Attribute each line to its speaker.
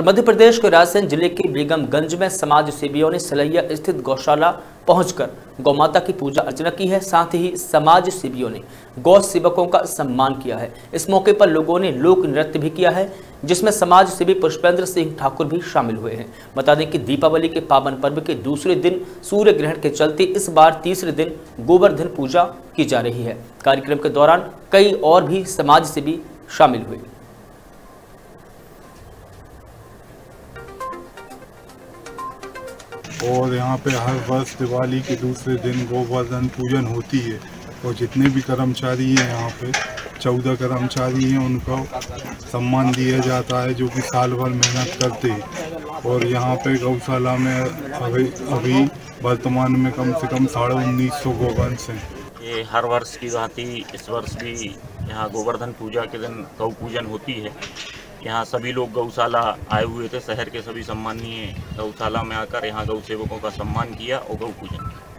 Speaker 1: मध्य प्रदेश के रायसेन ज़िले के बेगमगंज में समाज सेवियों ने सलैया स्थित गौशाला पहुंचकर गौ माता की पूजा अर्चना की है। साथ ही समाज सेवियों ने गौ सेवकों का सम्मान किया है। इस मौके पर लोगों ने लोक नृत्य भी किया है, जिसमें समाज सेवी पुष्पेंद्र सिंह ठाकुर भी शामिल हुए हैं। बता दें कि दीपावली के पावन पर्व के दूसरे दिन सूर्य ग्रहण के चलते इस बार तीसरे दिन गोवर्धन पूजा की जा रही है। कार्यक्रम के दौरान कई और भी समाज सेवी शामिल हुए।
Speaker 2: और यहाँ पे हर वर्ष दिवाली के दूसरे दिन गोवर्धन पूजन होती है। और जितने भी कर्मचारी हैं यहाँ पे, चौदह कर्मचारी हैं, उनको सम्मान दिया जाता है जो कि साल भर मेहनत करते हैं। और यहाँ पे गौशाला में अभी अभी वर्तमान में कम से कम साढ़े उन्नीस सौ गोवंश हैं।
Speaker 3: ये हर वर्ष की भांति इस वर्ष भी यहाँ गोवर्धन पूजा के दिन गौ पूजन होती है। यहाँ सभी लोग गौशाला आए हुए थे, शहर के सभी सम्माननीय गौशाला में आकर यहाँ गौ सेवकों का सम्मान किया और गौ पूजन किया।